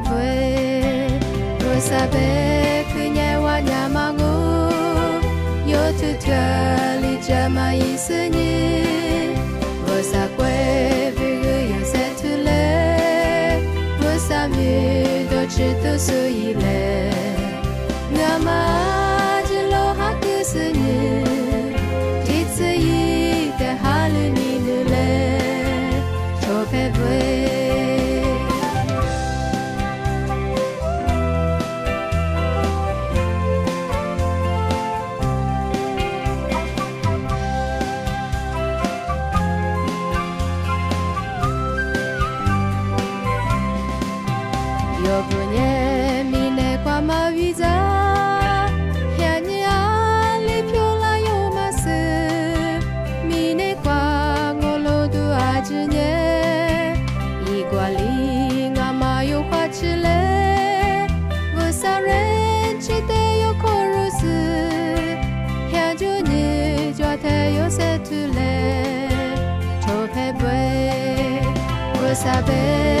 bwe Rosabe kunye wanyama ngu Yotutua lijama isenye Rosakwe vigu yosetule Rosamu dochito su. 여분의 미네과 마위자 현이 알리표라요 마스 미네과 골로두 아주네 이관링아 마요 화칠레. 부사렌치대요 코루스 현주니 좌태요 세툴레. 조페브에 부사베.